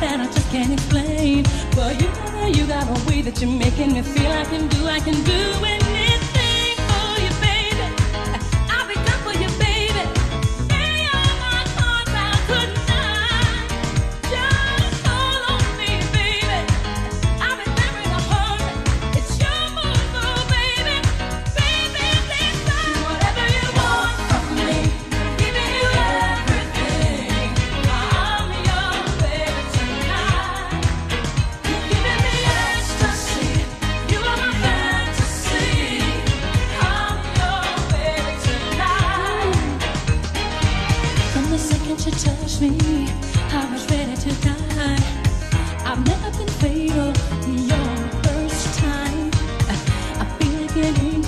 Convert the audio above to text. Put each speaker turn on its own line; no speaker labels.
that I just can't explain. But you know you got a way that you're making me feel I can do, I can do. me, I was ready to die. I've never been fatal, your first time. I feel.